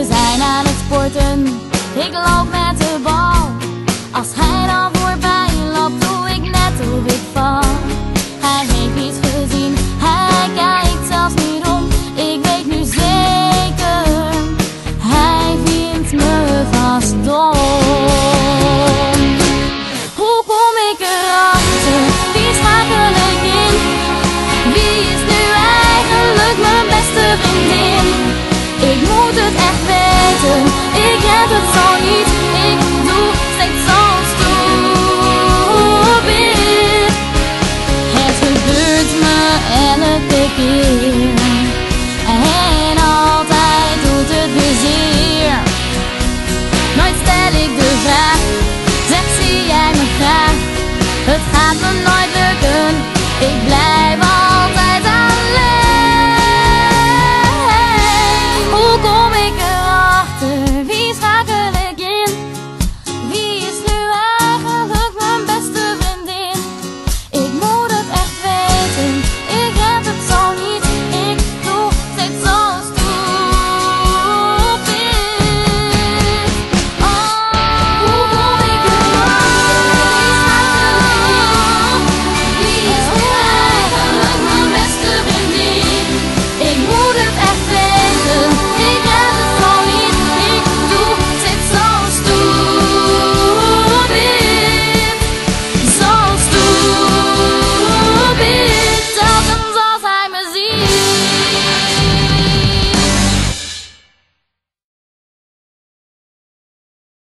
We zijn aan het sporten, ik loop met de bal. Als hij dan voorbij loopt, doe ik net of ik val. Hij heeft niets gezien, hij kijkt zelfs niet om. Ik weet nu zeker, hij vindt me vast dom. Ik heb het zo niet, ik doe steeds als probeer. Het gebeurt me elke keer. En altijd doet het weer. Nooit stel ik de vraag, zeg zie jij me graag. Het gaat me nooit lukken, ik blijf.